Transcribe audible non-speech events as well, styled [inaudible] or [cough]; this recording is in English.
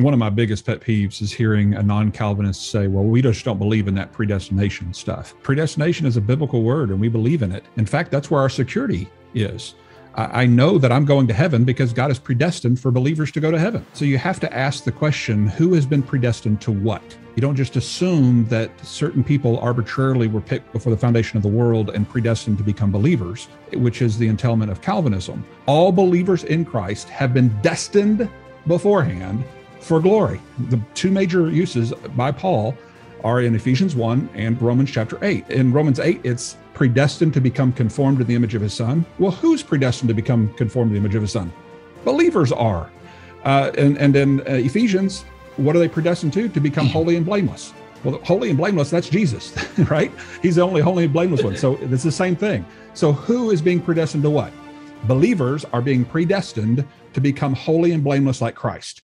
One of my biggest pet peeves is hearing a non Calvinist say, well, we just don't believe in that predestination stuff. Predestination is a biblical word and we believe in it. In fact, that's where our security is. I know that I'm going to heaven because God is predestined for believers to go to heaven. So you have to ask the question who has been predestined to what? You don't just assume that certain people arbitrarily were picked before the foundation of the world and predestined to become believers, which is the entailment of Calvinism. All believers in Christ have been destined beforehand for glory. The two major uses by Paul are in Ephesians 1 and Romans chapter 8. In Romans 8, it's predestined to become conformed to the image of his son. Well, who's predestined to become conformed to the image of his son? Believers are. Uh, and, and in uh, Ephesians, what are they predestined to? To become holy and blameless. Well, holy and blameless, that's Jesus, [laughs] right? He's the only holy and blameless one. So it's the same thing. So who is being predestined to what? Believers are being predestined to become holy and blameless like Christ.